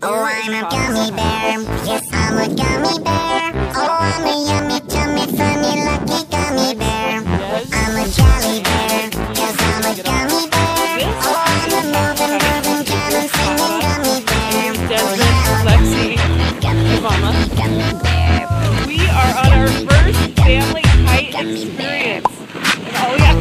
Oh, I'm a gummy bear. Yes, I'm a gummy bear. Oh, I'm a yummy, chummy, funny, lucky gummy bear. I'm a jelly bear. Yes, I'm a gummy bear. Oh, I'm a moving, grooving, jamming, singing gummy bear. Desmond, Lexi, Ivana. Gummy bear. We are on our first family kite experience. And oh yeah,